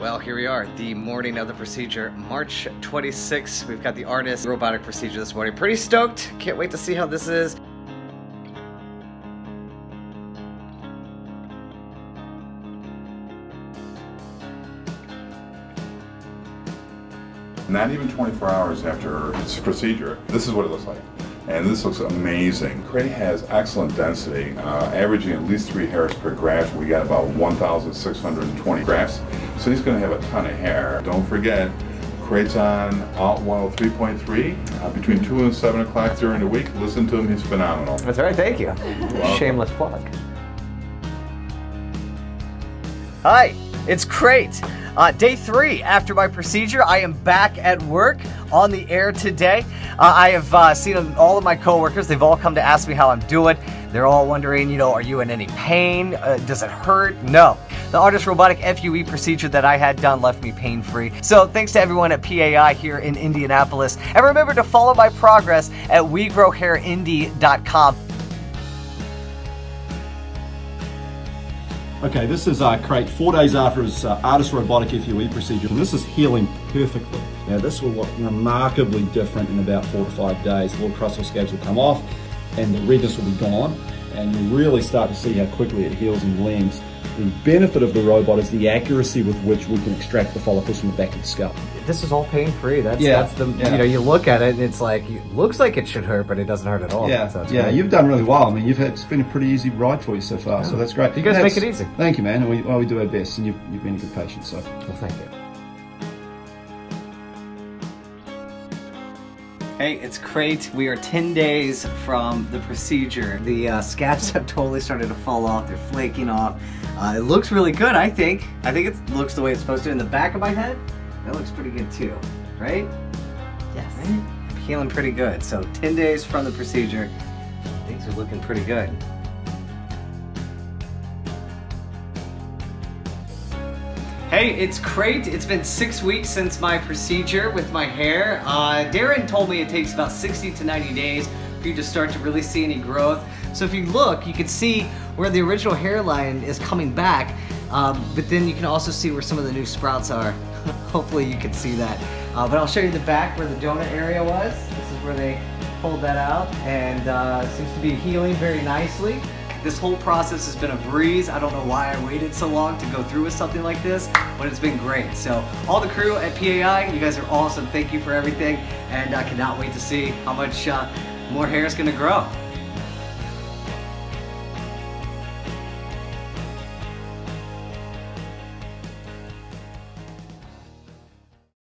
Well, here we are, the morning of the procedure, March 26th. We've got the ARTAS robotic procedure this morning. Pretty stoked. Can't wait to see how this is. Not even 24 hours after its procedure, this is what it looks like. And this looks amazing. Crate has excellent density, uh, averaging at least three hairs per graft. We got about 1,620 grafts. So he's going to have a ton of hair. Don't forget, Crate's on Alt 103.3 uh, between 2 and 7 o'clock during the week. Listen to him, he's phenomenal. That's right, thank you. Shameless plug. Hi, it's Crate. Uh, day three after my procedure, I am back at work on the air today. Uh, I have uh, seen all of my coworkers. They've all come to ask me how I'm doing. They're all wondering, you know, are you in any pain? Uh, does it hurt? No. The ARTAS Robotic FUE procedure that I had done left me pain free. So thanks to everyone at PAI here in Indianapolis. And remember to follow my progress at WeGrowHairIndy.com. Okay, this is uh, Crate four days after his uh, ARTAS robotic FUE procedure, and this is healing perfectly. Now, this will look remarkably different in about four to five days. The little crustal scabs will come off, and the redness will be gone, and you'll really start to see how quickly it heals and blends. The benefit of the robot is the accuracy with which we can extract the follicles from the back of the scalp. This is all pain free. That's Yeah, that's the yeah. you know you look at it and it's like it looks like it should hurt, but it doesn't hurt at all. Yeah, So yeah, great. you've done really well. I mean, you've had, it's been a pretty easy ride for you so far, so that's great. You guys That's- make it easy. Thank you, man. And we, well, we do our best, and you've, you've been a good patient, so. Well, thank you. Hey, it's Crate. We are 10 days from the procedure. The uh, scabs have totally started to fall off. They're flaking off. Uh, it looks really good, I think. I think it looks the way it's supposed to. In the back of my head, that looks pretty good too, right? Yes. Right? Healing pretty good. So 10 days from the procedure, things are looking pretty good. Hey, it's Crate. It's been six weeks since my procedure with my hair. Uh, Darren told me it takes about 60 to 90 days for you to start to really see any growth. So if you look, you can see where the original hairline is coming back, um, but then you can also see where some of the new sprouts are. Hopefully you can see that. Uh, but I'll show you the back where the donut area was. This is where they pulled that out and uh, seems to be healing very nicely. This whole process has been a breeze. I don't know why I waited so long to go through with something like this, but it's been great. So all the crew at PAI, you guys are awesome. Thank you for everything, and I cannot wait to see how much uh, more hair is gonna grow.